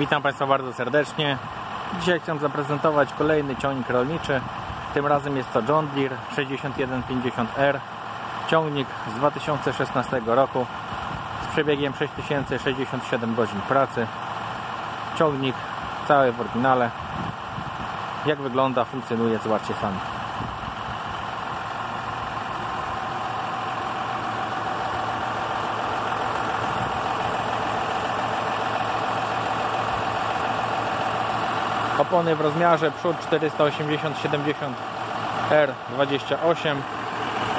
Witam Państwa bardzo serdecznie. Dzisiaj chcę zaprezentować kolejny ciągnik rolniczy. Tym razem jest to John Deere 6150R. Ciągnik z 2016 roku z przebiegiem 6067 godzin pracy. Ciągnik cały w oryginale. Jak wygląda, funkcjonuje, zobaczcie sami. Opony w rozmiarze przód 480-70 R28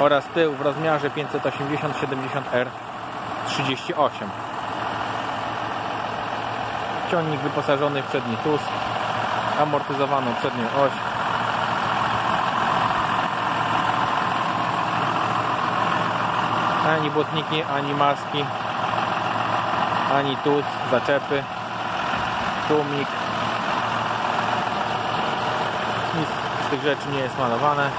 oraz tył w rozmiarze 580-70 R38. Ciągnik wyposażony w przedni tus, amortyzowaną przednią oś. Ani błotniki, ani maski, ani tus, zaczepy, tłumik, nic z tych rzeczy nie jest malowane.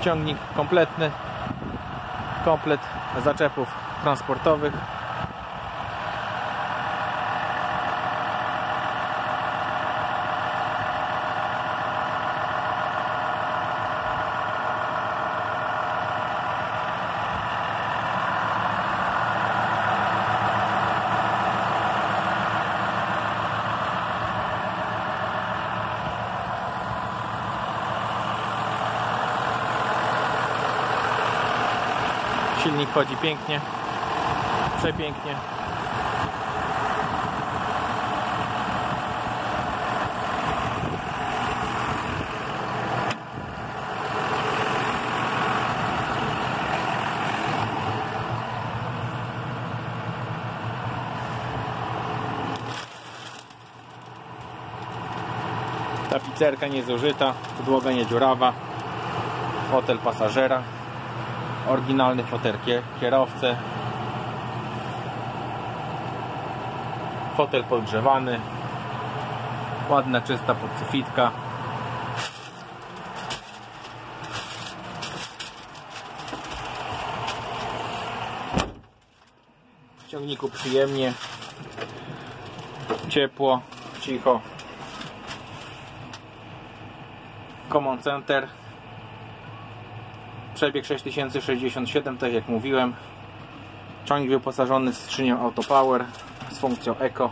Ciągnik kompletny, komplet zaczepów transportowych. Silnik chodzi pięknie, przepięknie. Tapicerka niezużyta, podłoga niedziurawa, fotel pasażera oryginalny fotel. Kierowcy fotel podgrzewany. Ładna czysta podsufitka. W ciągniku przyjemnie. Ciepło, cicho. Common Center Przebieg 6067, tak jak mówiłem. Ciągnik wyposażony skrzynią Autopower z funkcją Eco.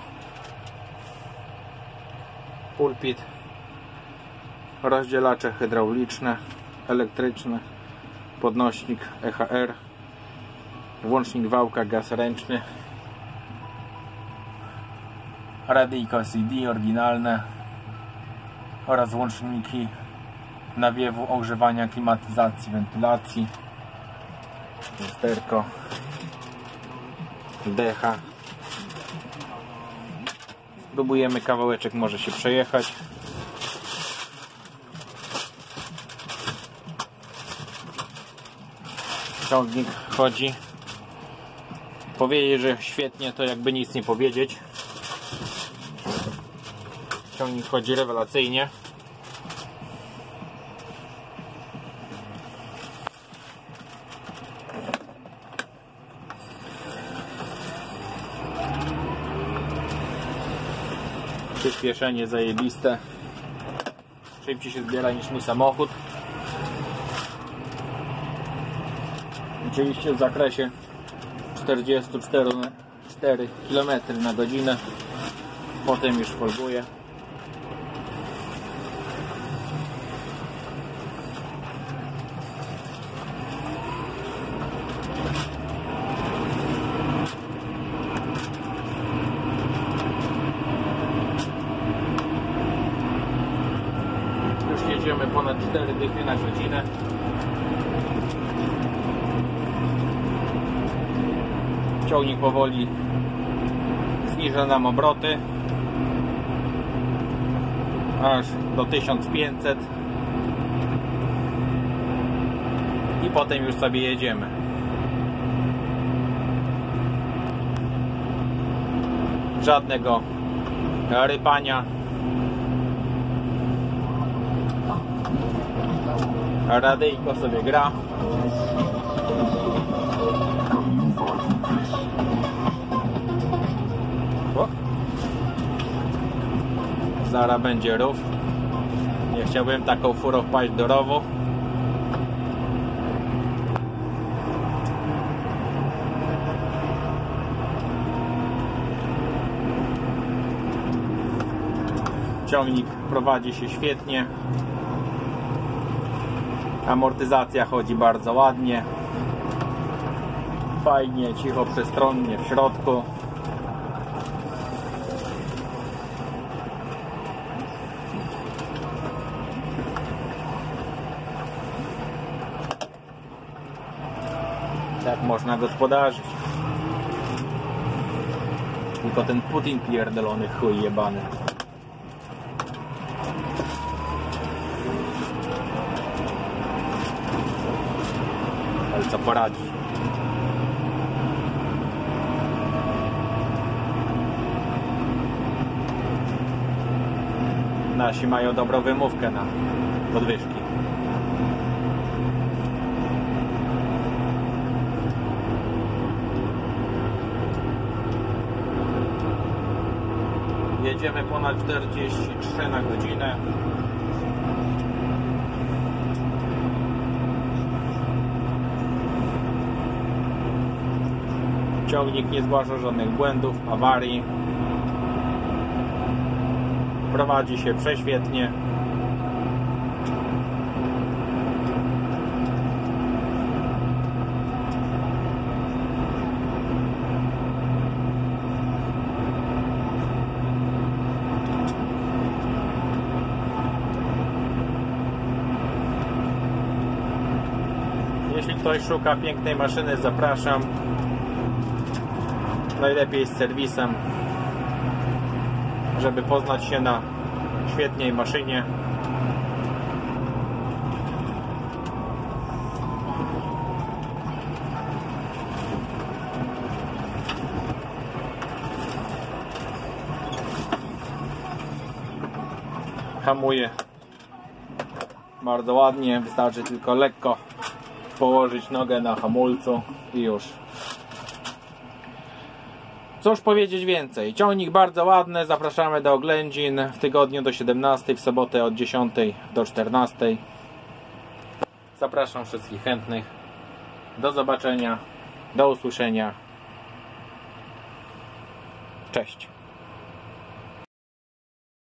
Pulpit. Rozdzielacze hydrauliczne, elektryczne. Podnośnik EHR. Włącznik wałka, gaz ręczny. Radyjko CD oryginalne oraz włączniki nawiewu, ogrzewania, klimatyzacji, wentylacji. Lusterko. Decha próbujemy kawałeczek może się przejechać. Ciągnik chodzi powiedzieć, że świetnie to jakby nic nie powiedzieć. Ciągnik chodzi rewelacyjnie przyspieszenie zajebiste. Szybciej się zbiera niż mój samochód. Oczywiście w zakresie 44 4 km na godzinę. Potem już folguje jedziemy ponad 4 dychy na godzinę. Ciągnik powoli zniża nam obroty aż do 1500 i potem już sobie jedziemy. Żadnego rypania Radyjko sobie gra. O. Zara będzie rów. Nie chciałbym taką furą wpaść do rowu. Ciągnik prowadzi się świetnie. Amortyzacja chodzi bardzo ładnie. Fajnie, cicho, przestronnie w środku. Tak można gospodarzyć. Tylko ten Putin pierdolony chuj jebany. Co poradzi? Nasi mają dobrą wymówkę na podwyżki. Jedziemy ponad 43 na godzinę. Ciągnik nie zgłasza żadnych błędów, awarii. Prowadzi się prześwietnie. Jeśli ktoś szuka pięknej maszyny, zapraszam. Najlepiej z serwisem, żeby poznać się na świetnej maszynie. Hamuje bardzo ładnie, wystarczy tylko lekko położyć nogę na hamulcu i już. Cóż powiedzieć więcej? Ciągnik bardzo ładny, zapraszamy do oględzin w tygodniu do 17, w sobotę od 10 do 14. Zapraszam wszystkich chętnych. Do zobaczenia, do usłyszenia. Cześć.